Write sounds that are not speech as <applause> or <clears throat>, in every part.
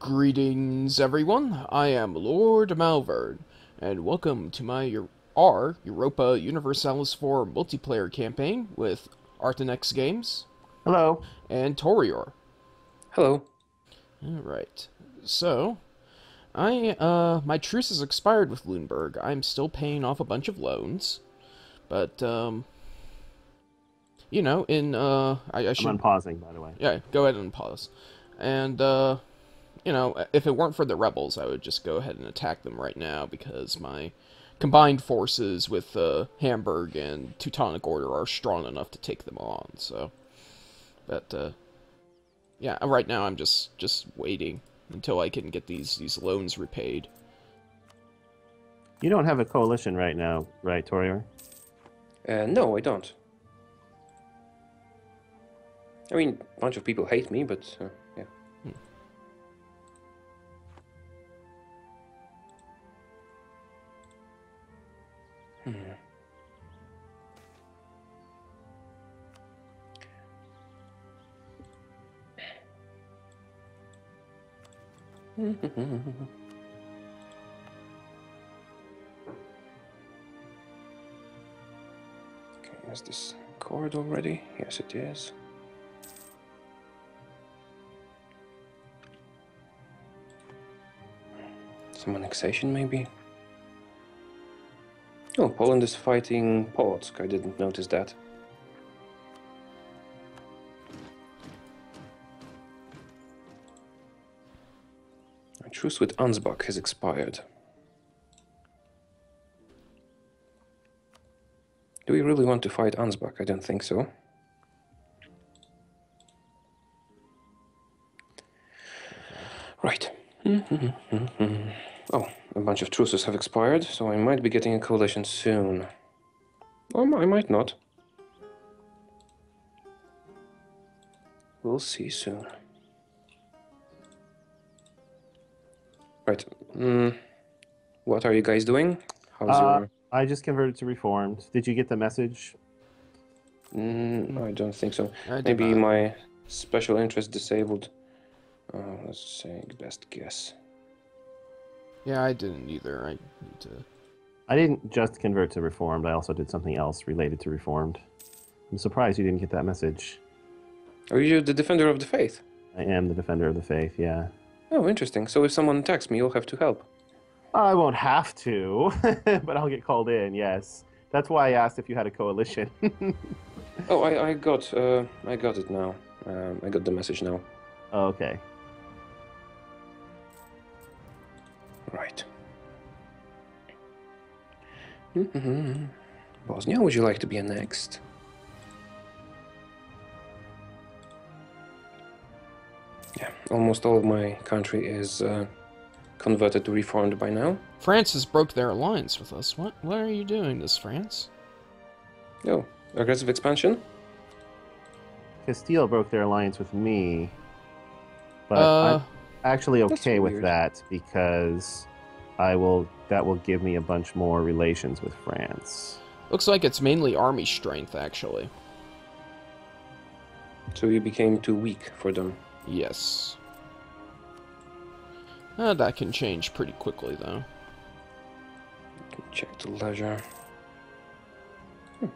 Greetings, everyone. I am Lord Malvern, and welcome to my Eu- our Europa Universalis 4 multiplayer campaign with Arthenex Games Hello. and Taureor. Hello. All right. So, I uh my truce has expired with Lüneburg. I'm still paying off a bunch of loans, but um, you know, in uh, I, I I'm should unpausing, by the way. Yeah, go ahead and pause. And, uh, you know, if it weren't for the rebels, I would just go ahead and attack them right now because my combined forces with uh, Hamburg and Teutonic Order are strong enough to take them on. So, but uh, yeah, right now I'm just just waiting until I can get these these loans repaid. You don't have a coalition right now, right, Taureor? Uh, no, I don't. I mean, a bunch of people hate me, but uh, <laughs> Okay, is this cored already? Yes, it is. Some annexation, maybe? Oh, Poland is fighting Polotsk. I didn't notice that. Truce with Ansbach has expired. Do we really want to fight Ansbach? I don't think so. Right. <laughs> oh, a bunch of truces have expired, so I might be getting a coalition soon. Or I might not. We'll see soon. Right. Mm, what are you guys doing? How's Uh, your... I just converted to Reformed. Did you get the message? Mm, I don't think so. I Maybe not. my special interest disabled. Uh, let's say best guess. Yeah, I didn't either. I need to. I didn't just convert to Reformed. I also did something else related to Reformed. I'm surprised you didn't get that message. Are you the defender of the faith? I am the defender of the faith, yeah. Oh, interesting. So if someone attacks me, you'll have to help. I won't have to, <laughs> but I'll get called in, yes. That's why I asked if you had a coalition. <laughs> Oh, I, I got uh, I got it now. Um, I got the message now. okay. Right. Bosnia, would you like to be annexed? Almost all of my country is uh, converted to reformed by now. France has broke their alliance with us. What? What are you doing, this France? Oh, aggressive expansion? Castile broke their alliance with me, but uh, I'm actually okay with that because I will. That will give me a bunch more relations with France. looks like it's mainly army strength, actually. So you became too weak for them. Yes. Uh, that can change pretty quickly, though. Check the leisure. Hmm.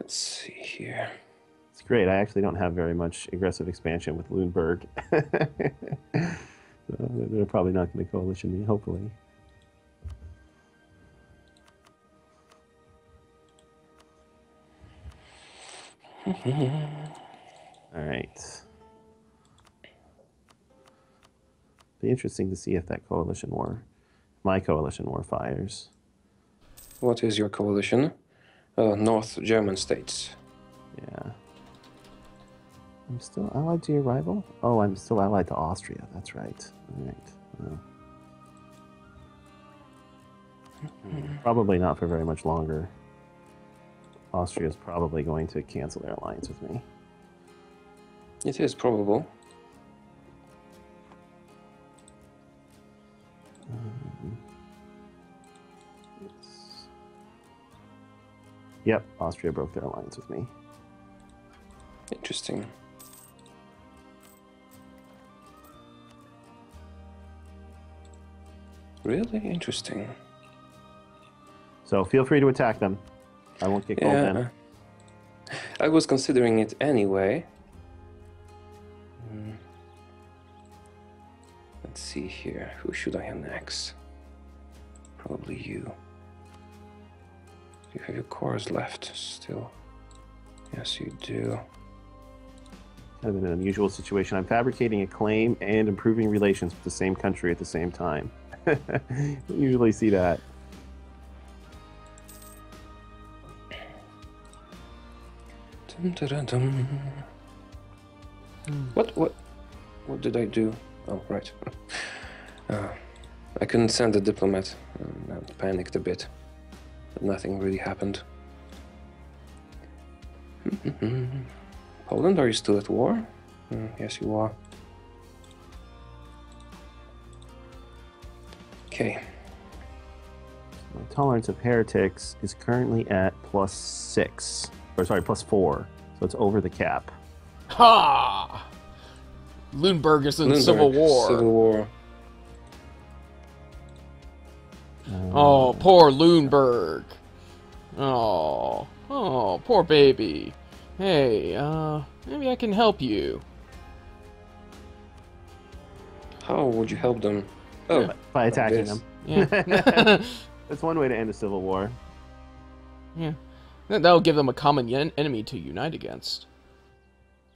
Let's see here. It's great. I actually don't have very much aggressive expansion with Lüneburg. <laughs> so they're probably not going to coalition me. Hopefully. <laughs> All right. Be interesting to see if that coalition war, my coalition war, fires. What is your coalition? Uh, North German states. Yeah. I'm still allied to your rival? Oh, I'm still allied to Austria. That's right. All right. Well. Probably not for very much longer. Austria is probably going to cancel their alliance with me. It is probable. Um, yes. Yep, Austria broke their alliance with me. Interesting. Really interesting. So feel free to attack them. I won't get Yeah. in. I was considering it anyway. See here. Who should I annex? Probably you. You have your cores left still. Yes, you do. Kind of an unusual situation. I'm fabricating a claim and improving relations with the same country at the same time. <laughs> Don't usually see that. Dum, da, da, dum. What what what did I do? Oh right. Uh, I couldn't send a diplomat. I panicked a bit, but nothing really happened. <laughs> Poland, are you still at war? Mm, yes, you are. Okay. My tolerance of heretics is currently at plus six. Or sorry, plus four. So it's over the cap. Ha! Lüneburg is in Nuremberg, civil war. Civil War. Oh, poor Lüneburg. Oh, oh, poor baby. Hey, uh, maybe I can help you. How would you help them? Oh, Yeah. by attacking them. Yeah, <laughs> That's one way to end a civil war. yeah. That- That'll give them a common yen- enemy to unite against.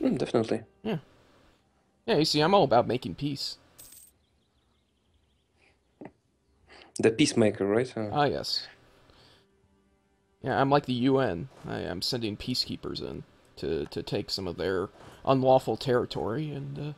mm, definitely. Yeah, you see, I'm all about making peace. The peacemaker, right? Uh, Ah, yes. Yeah, I'm like the UN. I am sending peacekeepers in to, to take some of their unlawful territory and, uh,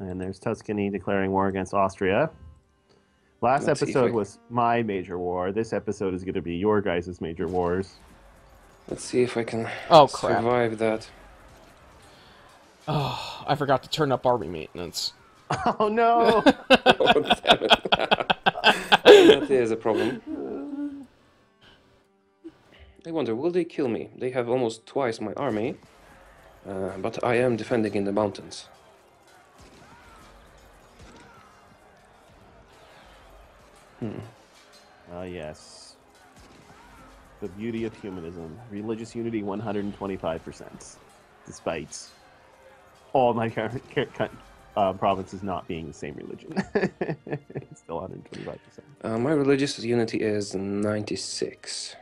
And there's Tuscany declaring war against Austria. Last Let's see if episode I- was my major war. This episode is going to be your guys' major wars. Let's see if I can Oh, crap. survive that. Oh, I forgot to turn up army maintenance. Oh no! oh, damn it. that is a problem. I wonder, will they kill me? They have almost twice my army, uh, but I am defending in the mountains. Hmm. Ah, yes. The beauty of humanism. Religious unity 125%. Despite all my uh, provinces not being the same religion. <laughs> it's still 125%. Uh, my religious unity is 96.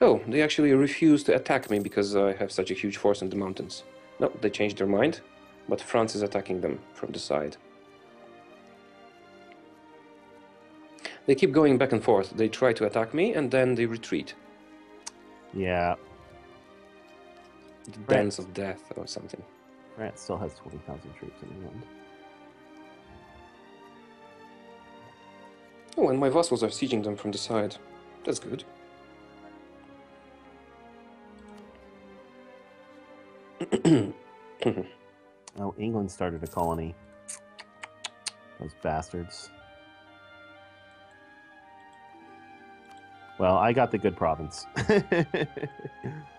Oh, they actually refuse to attack me because I have such a huge force in the mountains. No, they changed their mind, but France is attacking them from the side. They keep going back and forth. They try to attack me and then they retreat. Yeah, dance of death or something. France still has 20,000 troops in England. Oh, and my vassals are sieging them from the side. That's good. <clears throat> Oh, England started a colony. Those bastards. Well, I got the good province. <laughs>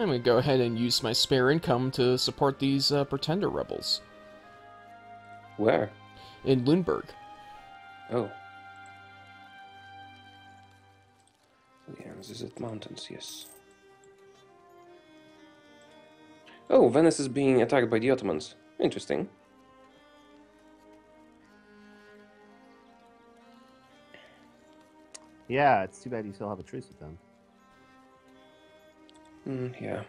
I'm gonna go ahead and use my spare income to support these uh, pretender rebels Where? in Lüneburg. Oh. Yeah, this is it mountains, yes. Oh, Venice is being attacked by the Ottomans. Interesting. yeah, it's too bad you still have a truce with them. Mm, yeah.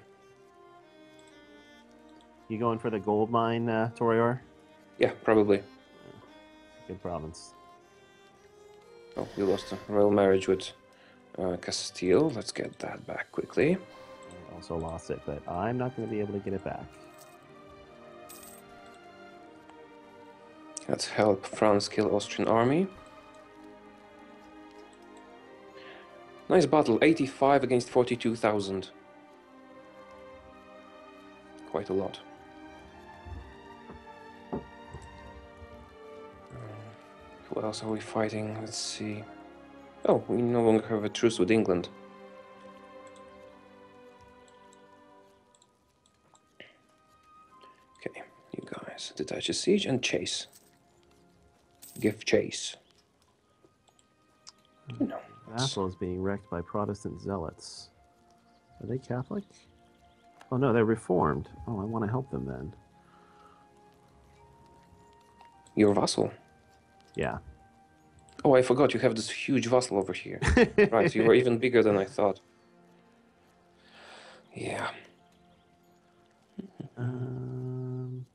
You going for the gold mine, uh, Taureor? Yeah, probably. Good province. Oh, we lost a royal marriage with uh, Castile. Let's get that back quickly. I also lost it, but I'm not going to be able to get it back. Let's help France kill Austrian army. Nice battle, 85 against 42,000 quite a lot. Uh, um, who else are we fighting? Let's see. Oh, we no longer have a truce with England. Okay, you guys, detach a siege and chase. Give chase. Hmm. No. Athel's being wrecked by Protestant zealots. Are they Catholic? Oh no, they're Reformed. Oh, I want to help them then. your vassal. Yeah. Oh, I forgot you have this huge vassal over here. <laughs> right, you were even bigger than I thought. Yeah. Um,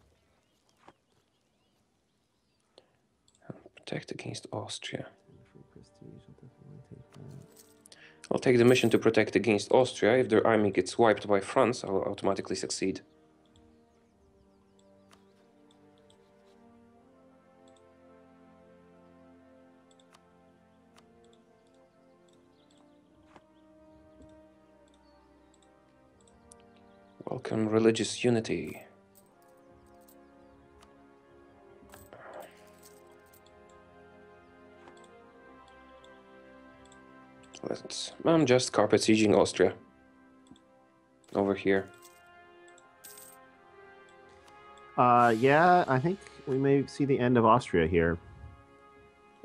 Protect against Austria. I'll take the mission to protect against Austria. If their army gets wiped by France, I'll automatically succeed. Welcome religious unity. Let's. I'm just carpet sieging Austria. Over here. Uh, yeah, I think we may see the end of Austria here.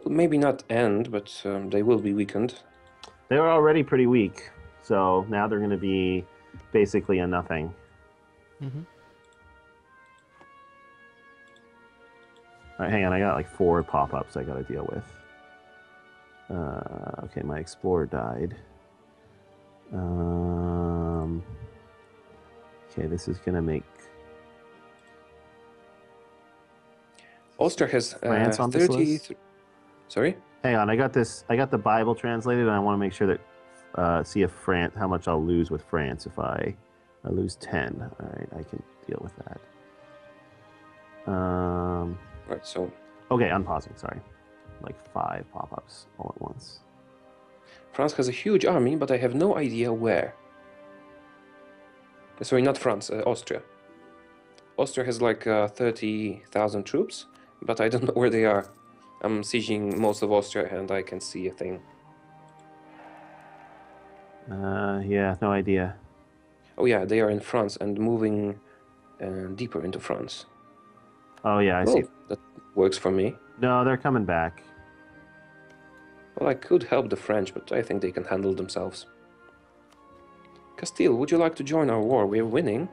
Maybe not end, but um, they will be weakened. They were already pretty weak, so now they're going to be basically a nothing. Mm-hmm. All right, hang on, I got like four pop-ups I got to deal with. Uh, okay, my explorer died. Um, okay, this is gonna make Austria has uh, on this 30 list? Sorry? Hang on, I got this. I got the Bible translated, and I want to make sure that uh, see if France, how much I'll lose with France if I, I lose ten. All right, I can deal with that. Um, Right, so okay, unpausing. Sorry, like five pop-ups all at once. France has a huge army, but I have no idea where. Sorry, not France, uh, Austria. Austria has like uh, 30,000 troops, but I don't <laughs> know where they are. I'm sieging most of Austria and I can see a thing. Uh, yeah, no idea. Oh, yeah, they are in France and moving uh, deeper into France. Oh yeah, I Well, see. that works for me. No, they're coming back. Well, I could help the French, but I think they can handle themselves. Castile, would you like to join our war? We're winning.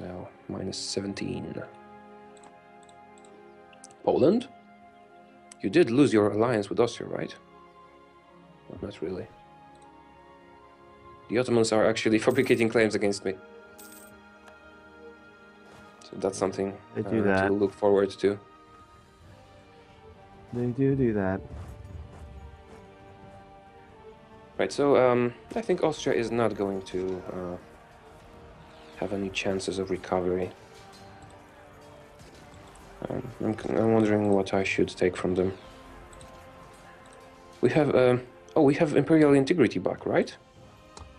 No, minus 17. Poland? You did lose your alliance with Austria, right? Well, not really. The Ottomans are actually <laughs> fabricating claims against me. So that's something do uh, that. to look forward to. They do do that. Right, so um, I think Austria is not going to uh, have any chances of recovery. Um, I'm, I'm wondering what I should take from them. We have, uh, oh, we have Imperial Integrity back, right?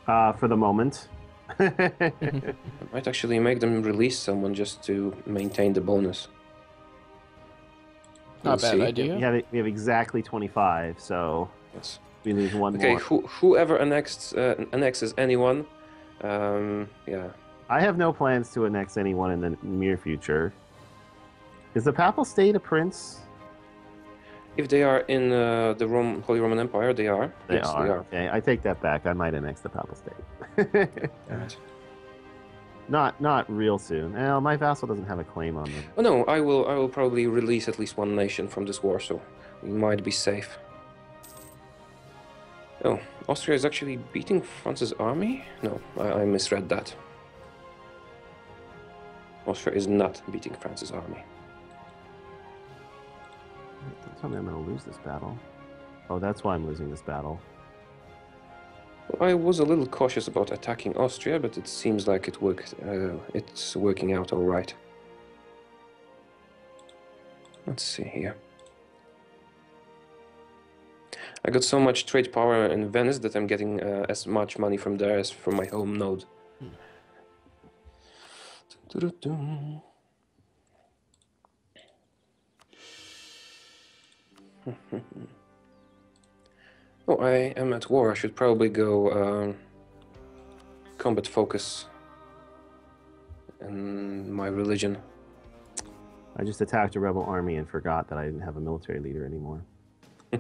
Uh, for the moment. <laughs> I might actually make them release someone just to maintain the bonus. Not a We'll bad see. idea. we have we have exactly 25, so Yes. we lose one Okay, more. who, whoever annexed, uh, annexes anyone, um, yeah, I have no plans to annex anyone in the near future. Is the Papal State a prince? if they are in uh, the Rome, Holy Roman Empire, they are. They yes, are. they are. Okay, I take that back. I might annex the Papal State. <laughs> Right. Not not real soon. Well, my vassal doesn't have a claim on them. Oh no, I will. I will probably release at least one nation from this war, so we might be safe. Oh, Austria is actually beating France's army? No, I, I misread that. Austria is not beating France's army. Don't tell me I'm going to lose this battle. Oh, that's why I'm losing this battle. I was a little cautious about attacking Austria, but it seems like it worked. Uh, it's working out all right. Let's see here. I got so much trade power in Venice that I'm getting uh, as much money from there as from my home node. Dun-dun-dun. <laughs> Oh, I am at war. I should probably go um, combat focus in my religion. I just attacked a rebel army and forgot that I didn't have a military leader anymore. <laughs>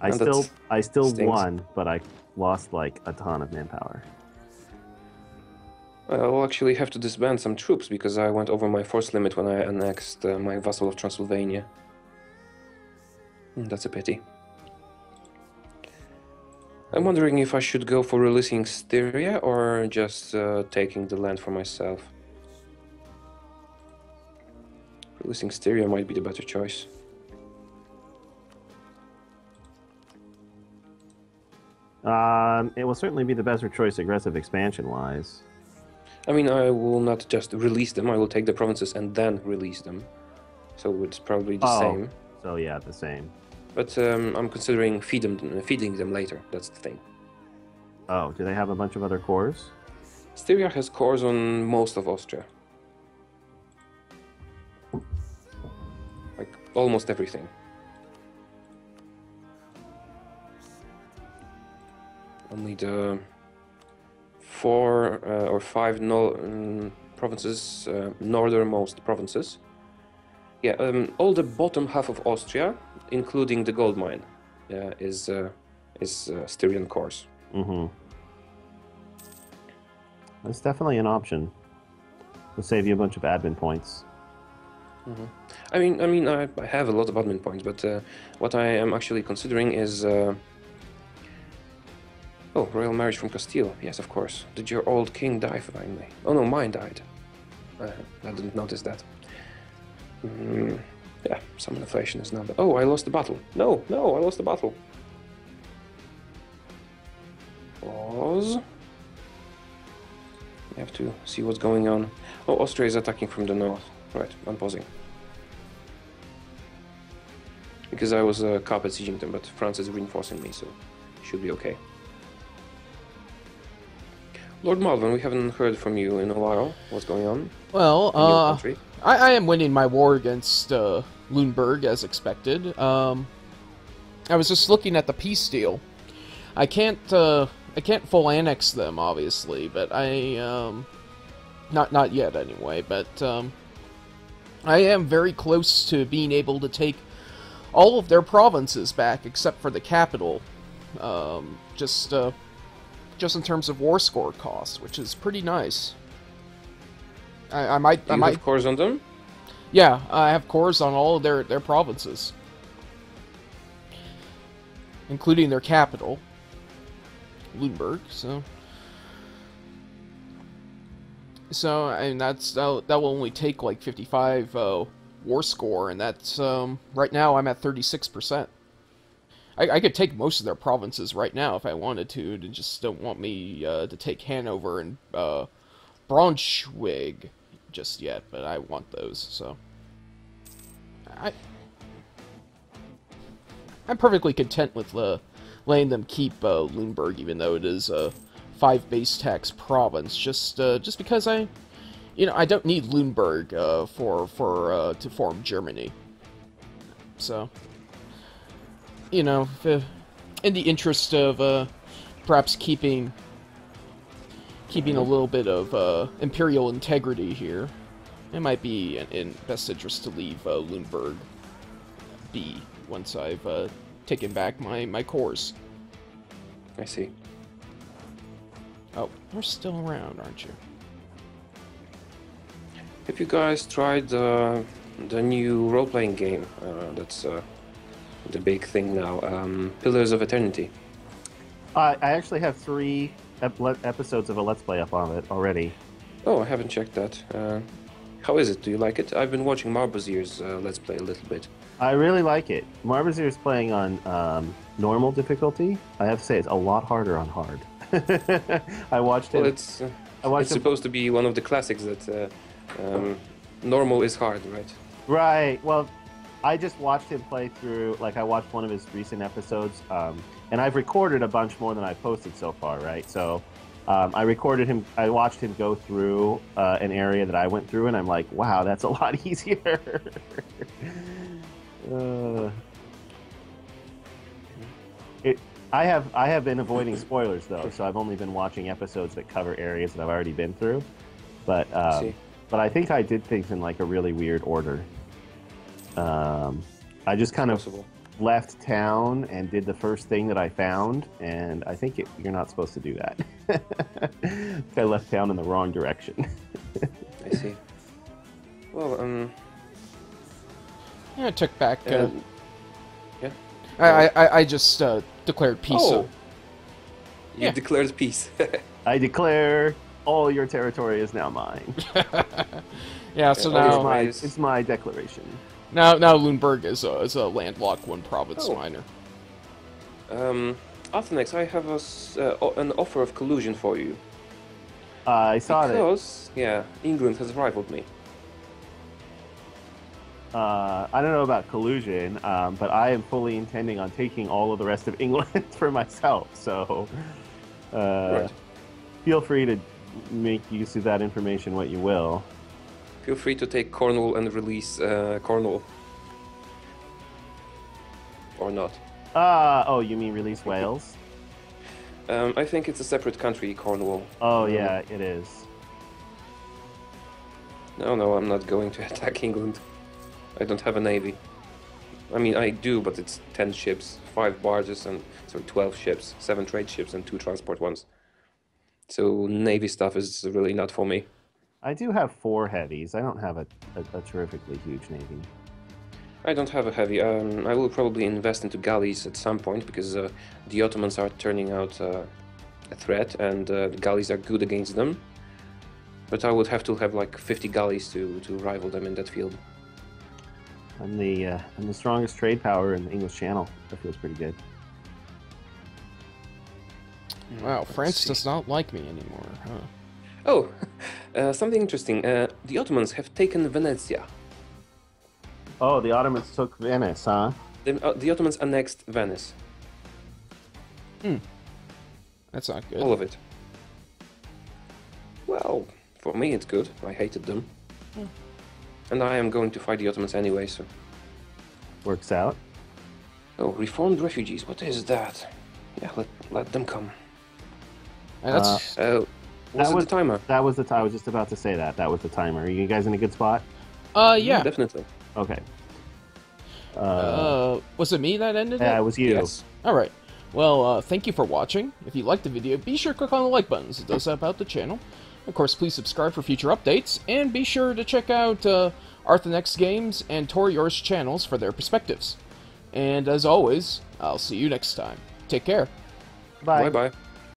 I No, still I still stings. won, but I lost like a ton of manpower. I'll actually have to disband some troops because I went over my force limit when I annexed uh, my vassal of Transylvania. Hmm, That's a pity. I'm wondering if I should go for releasing Styria or just uh, taking the land for myself. Releasing Styria might be the better choice. Um, it will certainly be the better choice aggressive expansion wise. I mean, I will not just release them, I will take the provinces and then release them. So it's probably the Oh. same. So yeah, the same. But um, I'm considering feed them, feeding them later. That's the thing. Oh, do they have a bunch of other cores? Styria has cores on most of Austria. Like almost everything. Only the four uh, or five no, um, provinces, uh, northernmost provinces. Yeah, um, all the bottom half of Austria, including the gold mine, uh, is uh, is uh, Styrian cores. Mm-hmm. That's definitely an option. It'll save you a bunch of admin points. I mean, I mean, I, I have a lot of admin points, but uh, what I am actually considering is, uh... oh, royal marriage from Castile. Yes, of course. Did your old king die finally? Oh no, mine died. Uh, I didn't notice that. Mm, yeah, some inflation is. But oh, I lost the battle. No, no, I lost the battle. Pause. We have to see what's going on. Oh, Austria is attacking from the north. Right, I'm pausing. Because I was uh, carpet sieging them, but France is reinforcing me, so should be okay. Lord Malvern, we haven't heard from you in a while. What's going on Well, uh? I, I am winning my war against uh, Lüneburg as expected. Um, I was just looking at the peace deal. I can't uh, I can't full annex them, obviously, but I um, not not yet anyway. But um, I am very close to being able to take all of their provinces back except for the capital. Um, just uh, just in terms of war score costs, which is pretty nice. I, I might Do I you might have cores on them? yeah, I have cores on all of their, their provinces, including their capital, Lüneburg. So, so and that's that that will only take like fifty five uh, war score, and that's um, right now I'm at thirty six percent. I, I could take most of their provinces right now if I wanted to. They just don't want me uh, to take Hanover and uh, Braunschweig just yet, but I want those, so. I. I'm perfectly content with uh, letting them keep uh, Lüneburg, even though it is a five base tax province. Just, uh, just because I, you know, I don't need Lüneburg uh, for for uh, to form Germany. So, you know, if, in the interest of uh, perhaps keeping keeping a little bit of uh, imperial integrity here, it might be in, in best interest to leave uh, Lüneburg be once I've uh, taken back my, my cores. I see. Oh, you're still around, aren't you? Have you guys tried uh, the new role-playing game? Uh, that's uh, the big thing now. Um, Pillars of Eternity. Uh, I actually have three ep- episodes of a Let's Play up on it already. Oh, I haven't checked that. Uh, how is it? Do you like it? I've been watching Marbozir's uh, Let's Play a little bit. I really like it. Marbozir is playing on um, normal difficulty. I have to say, it's a lot harder on hard. <laughs> I watched Well, it. it's uh, I watched it's it. supposed to be one of the classics that uh, um, normal is hard, right? Right. Well, I just watched him play through. Like, I watched one of his recent episodes, um, and I've recorded a bunch more than I posted so far. Right. So, um, I recorded him. I watched him go through uh, an area that I went through, and I'm like, wow, that's a <laughs> lot easier. <laughs> Uh, it. I have I have been avoiding spoilers though, so I've only been watching episodes that cover areas that I've already been through. But um, but I think I did things in like a really weird order. Um, I just kind of left town and did the first thing that I found, and I think it, you're not supposed to do that. <laughs> I left town in the wrong direction. <laughs> I see. Well, um, Yeah, I took back. Uh, uh, yeah. I, I I just uh, declared peace. Oh. so- You Yeah. declared peace. <laughs> I declare all your territory is now mine. yeah, so Yeah, now it's, my, it's my declaration. Now now Lüneburg is a, is a landlocked one province Oh. minor. um, Arthenex, I have a s uh, an offer of collusion for you. Uh, I saw that. because, yeah, England has rivaled me. Uh, I don't know about collusion, um, but I am fully intending on taking all of the rest of <laughs> England for myself. So uh, Right. feel free to make use of that information what you will. Feel free to take Cornwall and release uh, Cornwall. Or not. Uh, oh, you mean release <laughs> Wales? Um, I think it's a separate country, Cornwall. Oh, Um, yeah, it is. No, no, I'm not going to <laughs> attack England. I don't have a navy. I mean, I do, but it's 10 ships, 5 barges, and sorry, 12 ships, 7 trade ships, and 2 transport ones. So, navy stuff is really not for me. I do have four heavies. I don't have a, a, a terrifically huge navy. I don't have a heavy. Um, I will probably invest into galleys at some point because uh, the Ottomans are turning out uh, a threat, and uh, the galleys are good against them. But I would have to have like 50 galleys to, to rival them in that field. I'm the uh, I'm the strongest trade power in the English Channel. That feels pretty good. Wow, Let's France see. does not like me anymore, huh? Oh, <laughs> uh, something interesting. Uh, the Ottomans have taken Venezia. Oh, the Ottomans took Venice, huh? The, uh, the Ottomans annexed Venice, Hmm. That's not good. all of it. Well, for me it's good. I hated them. And I am going to fight the Ottomans anyway, so. Works out. Oh, reformed refugees, what is that? Yeah, let, let them come. And that's Uh, was That was- the timer? That was the t- I was just about to say that. That was the timer. Are you guys in a good spot? uh yeah. Definitely. Okay. Uh, Uh, was it me that ended yeah, it? it was you. Yes. All right. Well, uh, thank you for watching. If you liked the video, be sure to click on the like buttons. It does help out the channel. Of course, please subscribe for future updates, and be sure to check out uh, Arthenex Games and Taureor's channels for their perspectives. And as always, I'll see you next time. Take care. Bye. Bye bye.